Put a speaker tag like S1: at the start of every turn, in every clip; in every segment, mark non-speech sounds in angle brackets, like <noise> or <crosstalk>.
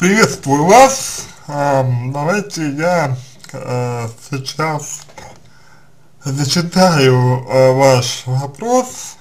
S1: Приветствую вас. Давайте я э, сейчас зачитаю э, ваш вопрос,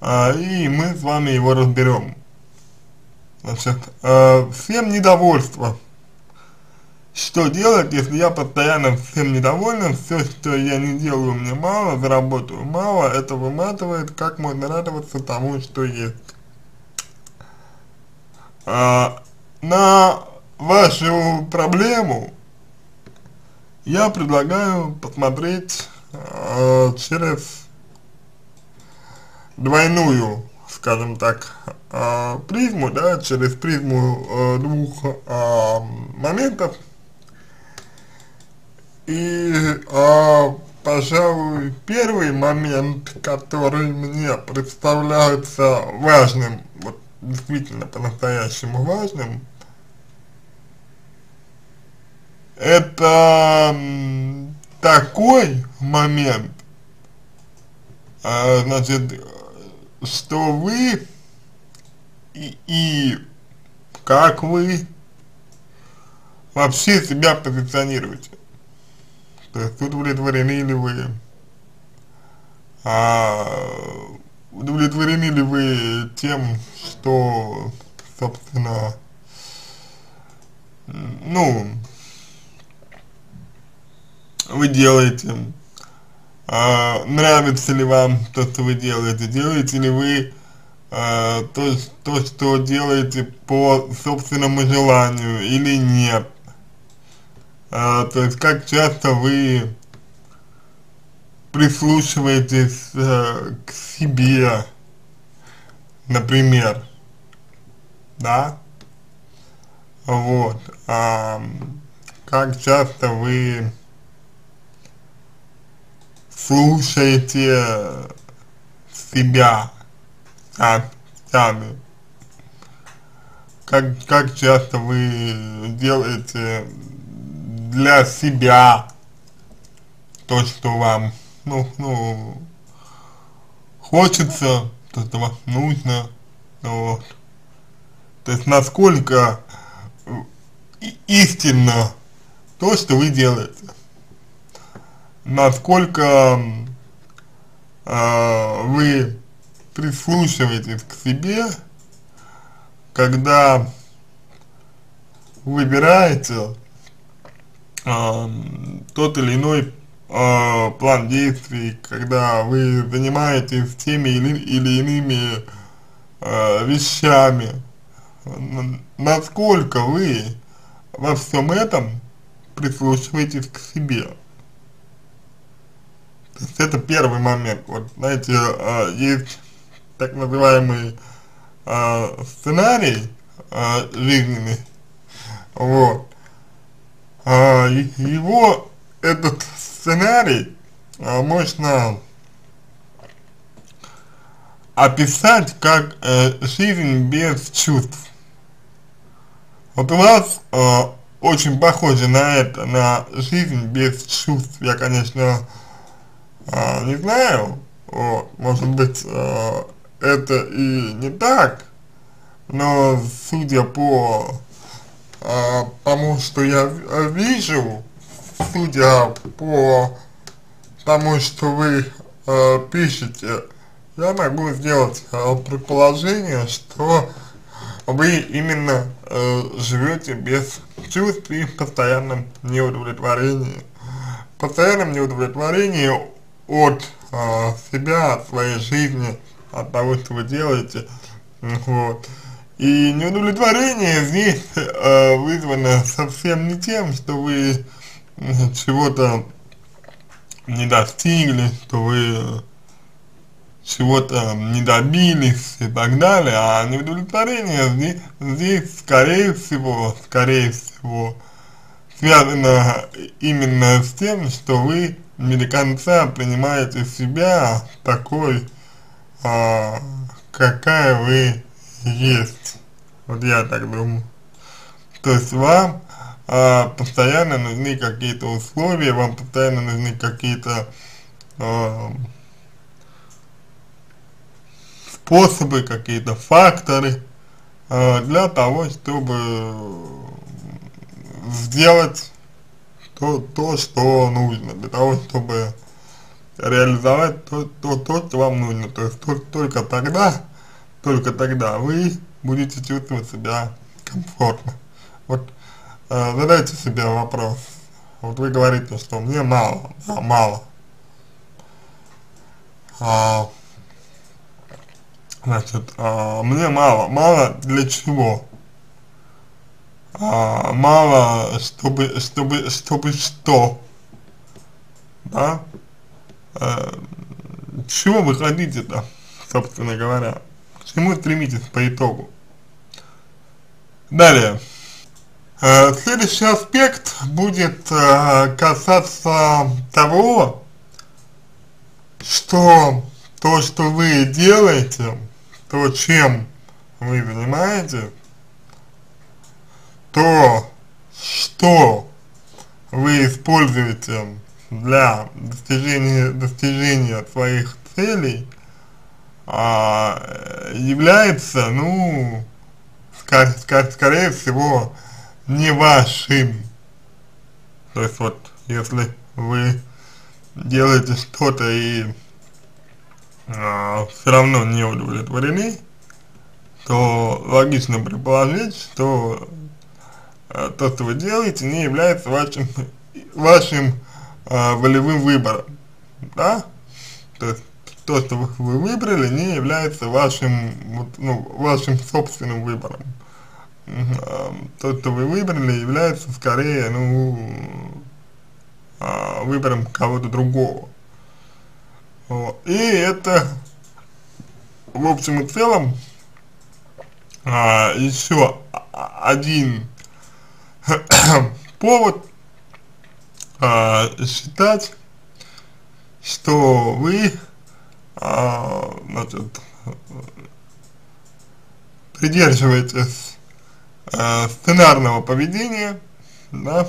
S1: э, и мы с вами его разберем. Значит, всем недовольство. Что делать, если я постоянно всем недоволен, все, что я не делаю, мне мало, заработаю мало, это выматывает, как можно радоваться тому, что есть. На вашу проблему я предлагаю посмотреть э, через двойную, скажем так, э, призму, да, через призму э, двух э, моментов. И, э, пожалуй, первый момент, который мне представляется важным, вот действительно по-настоящему важным, это такой момент, а, значит, что вы и, и как вы вообще себя позиционируете. То есть удовлетворены ли вы, а, удовлетворены ли вы тем, что, собственно, ну, вы делаете, а, нравится ли вам то, что вы делаете, делаете ли вы а, то, то, что делаете по собственному желанию или нет. А, то есть как часто вы прислушиваетесь а, к себе, например, да, вот, а, как часто вы слушаете себя сами. Как, как часто вы делаете для себя то, что вам, ну, ну, хочется, то, что вам нужно, вот. То есть, насколько истинно то, что вы делаете насколько э, вы прислушиваетесь к себе, когда выбираете э, тот или иной э, план действий, когда вы занимаетесь теми или, или иными э, вещами, насколько вы во всем этом прислушиваетесь к себе это первый момент. Вот, знаете, э, есть так называемый э, сценарий э, жизненный, вот. Э, его, этот сценарий э, можно описать как э, жизнь без чувств. Вот у вас э, очень похоже на это, на жизнь без чувств. Я, конечно, а, не знаю, вот, может быть, а, это и не так, но судя по а, тому, что я вижу, судя по тому, что вы а, пишете, я могу сделать а, предположение, что вы именно э, живете без чувств и постоянном неудовлетворении. Постоянном неудовлетворении от э, себя, от своей жизни, от того, что вы делаете, вот. И неудовлетворение здесь э, вызвано совсем не тем, что вы чего-то не достигли, что вы чего-то не добились и так далее, а неудовлетворение здесь, здесь скорее всего, скорее всего, связано именно с тем, что вы не до конца принимаете себя такой, а, какая вы есть. Вот я так думаю. То есть вам а, постоянно нужны какие-то условия, вам постоянно нужны какие-то а, способы, какие-то факторы, э, для того, чтобы сделать то, то, что нужно, для того, чтобы реализовать то, то, то, что вам нужно. То есть то, только тогда, только тогда вы будете чувствовать себя комфортно. Вот э, задайте себе вопрос. Вот вы говорите, что мне мало, да, мало. А, значит, а, мне мало. Мало для чего? А, мало, чтобы, чтобы, чтобы что? Да? А, чего вы хотите-то, собственно говоря? К чему стремитесь по итогу? Далее. Э, следующий аспект будет э, касаться того, что то, что вы делаете, то, чем вы занимаетесь, то, что вы используете для достижения, достижения своих целей, а, является, ну, скорее, скорее всего, не вашим. То есть вот, если вы делаете что-то и а, все равно не удовлетворены, то логично предположить, что то, что вы делаете, не является вашим, вашим а, волевым выбором, да? То есть то, что вы выбрали, не является вашим, вот, ну, вашим собственным выбором то, что вы выбрали, является скорее, ну, а, выбором кого-то другого. И это, в общем и целом, а, еще один <coughs> повод а, считать, что вы, а, значит, придерживаетесь э, сценарного поведения, да,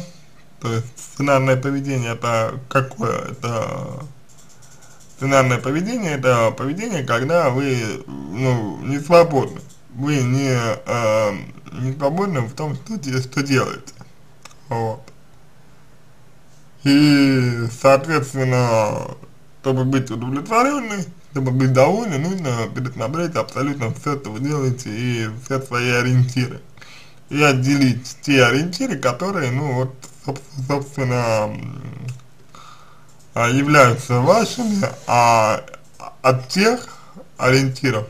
S1: то есть сценарное поведение это какое? Это сценарное поведение это поведение, когда вы, ну, не свободны, вы не, э, не свободны в том, что, что делаете, вот. И, соответственно, чтобы быть удовлетворенной, чтобы быть довольны, нужно пересмотреть абсолютно все, что вы делаете, и все свои ориентиры и отделить те ориентиры, которые, ну вот, собственно, а, являются вашими, а от тех ориентиров,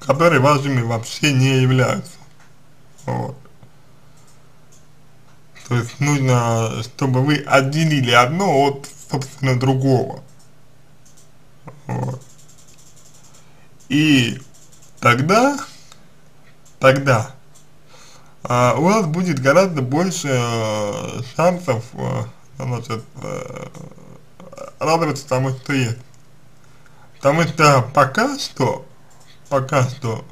S1: которые вашими вообще не являются. Вот. То есть нужно, чтобы вы отделили одно от, собственно, другого. Вот. И тогда, тогда а, у вас будет гораздо больше э, шансов э, значит, э, радоваться тому, что есть. Потому что пока что, пока что,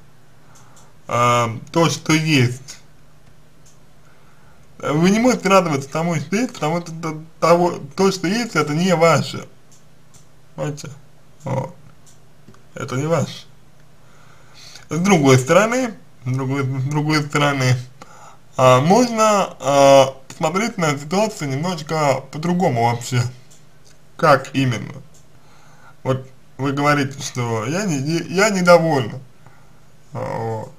S1: э, то, что есть, вы не можете радоваться тому, что есть, потому что то, того, то что есть, это не ваше. Понимаете? Вот. Это не ваше. С другой стороны, с другой, с другой стороны, а, можно а, посмотреть на ситуацию немножечко по-другому вообще. Как именно? Вот вы говорите, что я, не, я недовольна. А, вот.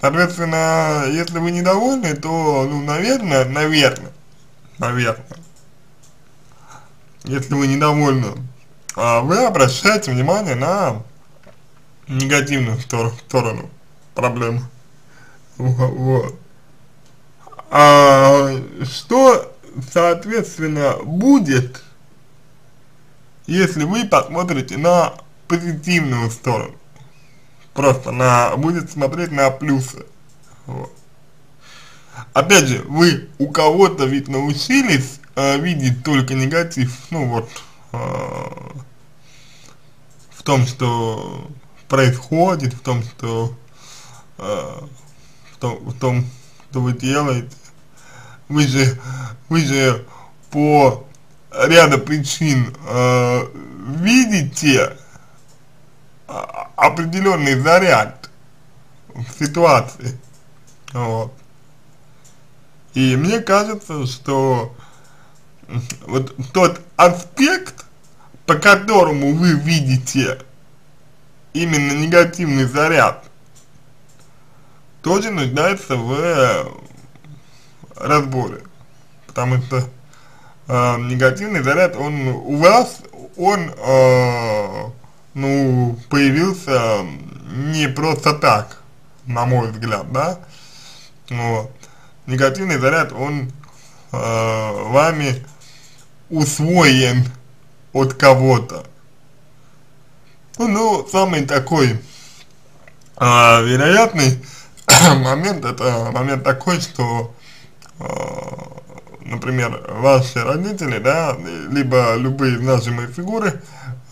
S1: Соответственно, если вы недовольны, то, ну, наверное, наверное, наверное, если вы недовольны, а, вы обращаете внимание на негативную сторону проблемы. Вот. А что, соответственно, будет, если вы посмотрите на позитивную сторону? Просто на, будет смотреть на плюсы. Вот. Опять же, вы у кого-то ведь научились э, видеть только негатив, ну вот, э, в том, что происходит, в том, что э, в, том, в том, что вы делаете. Вы же, вы же по ряду причин э, видите определенный заряд в ситуации, вот. И мне кажется, что вот тот аспект, по которому вы видите именно негативный заряд, тоже нуждается в разборе, потому что э, негативный заряд, он у вас, он, э, ну, появился не просто так, на мой взгляд, да, вот. Негативный заряд, он э, вами усвоен от кого-то. Ну, ну, самый такой э, вероятный <coughs> момент, это момент такой, что, э, например, ваши родители, да, либо любые значимые фигуры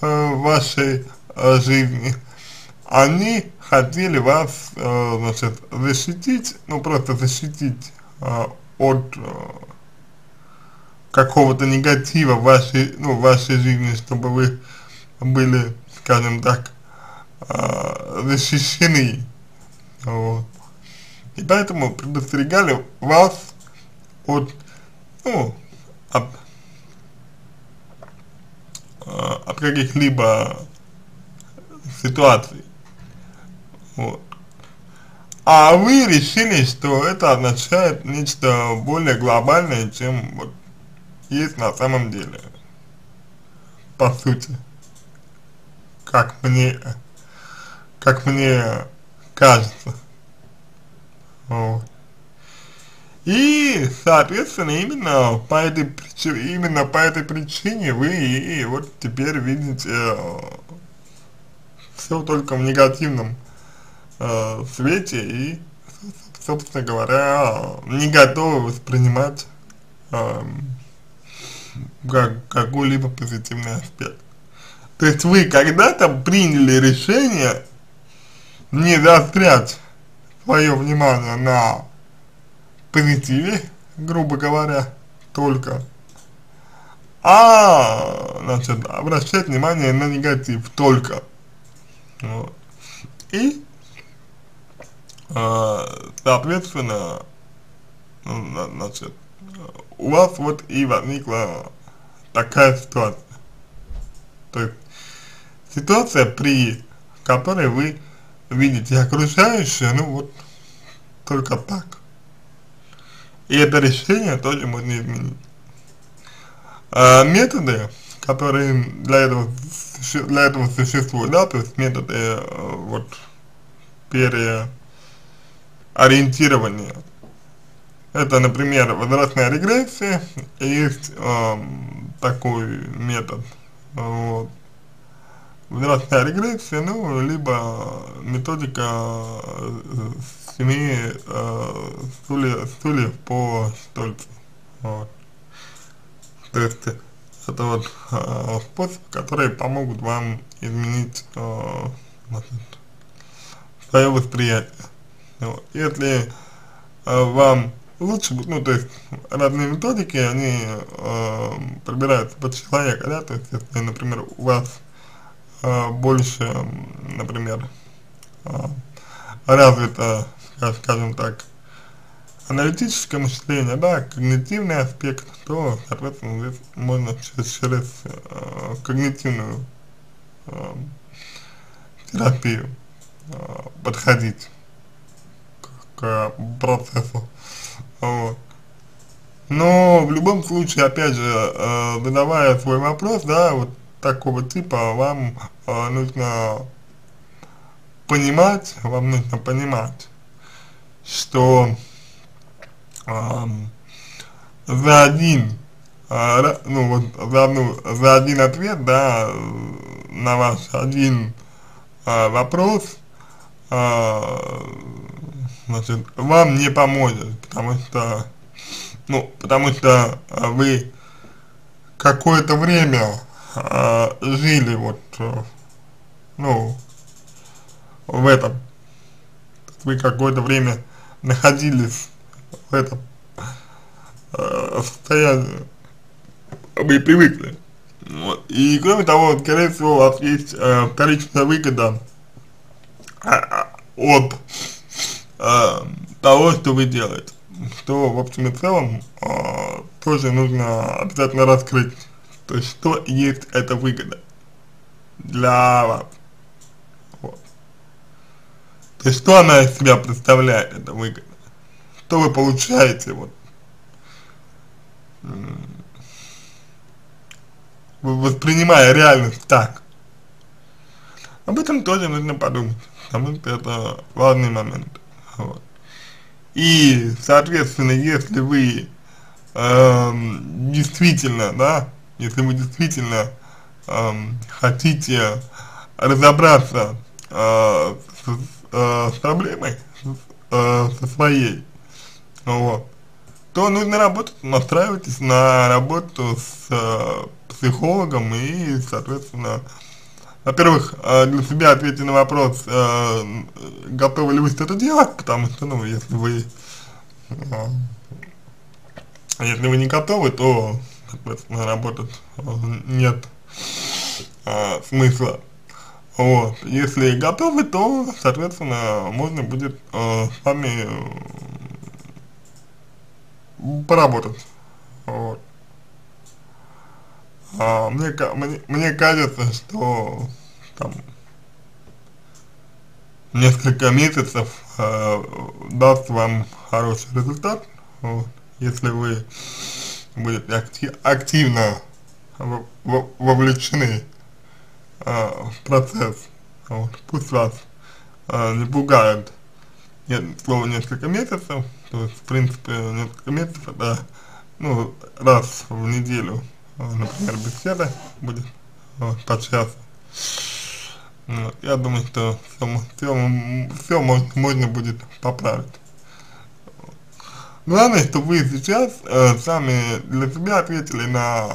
S1: э, вашей э, жизни, они хотели вас, э, значит, защитить, ну, просто защитить э, от э, какого-то негатива в вашей, ну, в вашей жизни, чтобы вы были, скажем так, э, защищены, вот. И поэтому предостерегали вас от, ну, от, э, от каких-либо ситуаций, вот. А вы решили, что это означает нечто более глобальное, чем вот есть на самом деле. По сути. Как мне, как мне кажется. Вот. <laughs> Соответственно, именно по этой причине, именно по этой причине вы и вот теперь видите э, все только в негативном э, свете и, собственно говоря, не готовы воспринимать э, как, какой-либо позитивный аспект. То есть вы когда-то приняли решение не заострять свое внимание на позитиве, грубо говоря, только, а, значит, обращать внимание на негатив только. Вот. И а, соответственно, ну, значит, у вас вот и возникла такая ситуация. То есть ситуация, при которой вы видите окружающее, ну вот, только так. И это решение тоже можно изменить. А методы, которые для этого, для этого существуют, да, то есть методы э, вот пере ориентирование. Это, например, возрастная регрессия, есть э, такой метод. Вот. Возрастная регрессия, ну, либо методика э, семи э, стульев, стульев по стольцу. Вот. То есть это вот э, способ, который помогут вам изменить э, свое восприятие. Вот. Если э, вам лучше, ну, то есть разные методики, они э, подбираются под человека, да, то есть если, например, у вас э, больше, например, э, развито, скажем так, аналитическое мышление, да, когнитивный аспект, то, соответственно, здесь можно через, через э, когнитивную э, терапию э, подходить к процессу. Вот. Но в любом случае, опять же, э, задавая свой вопрос, да, вот такого типа, вам э, нужно понимать, вам нужно понимать, что э, за один, э, ну вот за, одну, за один ответ, да, на ваш один э, вопрос, э, значит, вам не поможет, потому что, ну, потому что а, вы какое-то время э, жили вот, э, ну, в этом, вы какое-то время находились в этом э, состоянии, вы привыкли Вот. И кроме того, скорее всего, у вас есть э, вторичная выгода э, от э, того, что вы делаете. Что, в общем и целом, э, тоже нужно обязательно раскрыть. То есть, что есть эта выгода для вас. Есть, что она из себя представляет, эта выгода. Что вы получаете, вот, воспринимая реальность так. Об этом тоже нужно подумать, потому что это важный момент. Вот. И, соответственно, если вы э, действительно, да, если вы действительно э, хотите разобраться э, с, э, с проблемой, э, со своей, вот, то нужно работать, настраивайтесь на работу с э, психологом и, соответственно, во-первых, для себя ответьте на вопрос, готовы ли вы что-то делать, потому что, ну, если вы, если вы не готовы, то, соответственно, работать нет смысла. Вот, если готовы, то, соответственно, можно будет э, с вами поработать. Вот. А, мне, мне, мне кажется, что там несколько месяцев э, даст вам хороший результат, вот, если вы будете актив, активно вовлечены э, процесс. Вот, пусть вас э, не пугает нет, слово несколько месяцев, то есть, в принципе, несколько месяцев это, ну, раз в неделю, например, беседа будет вот, по часу. Вот, я думаю, что все, все, все можно, можно будет поправить. Главное, что вы сейчас э, сами для себя ответили на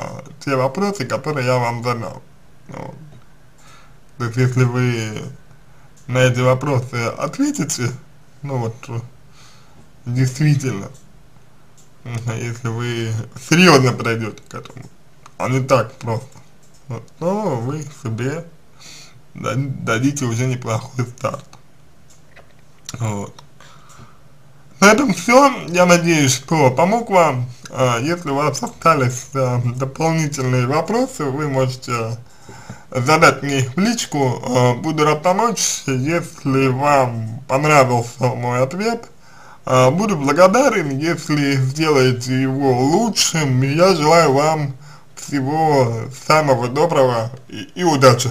S1: те вопросы, которые я вам задал. Вот. Есть, если вы на эти вопросы ответите, ну вот, действительно, если вы серьезно подойдете к этому, а не так просто, вот, то вы себе дадите уже неплохой старт. Вот. На этом все. Я надеюсь, что помог вам. А, если у вас остались а, дополнительные вопросы, вы можете задать мне в личку, э, буду рад помочь, если вам понравился мой ответ, э, буду благодарен, если сделаете его лучшим, я желаю вам всего самого доброго и, и удачи.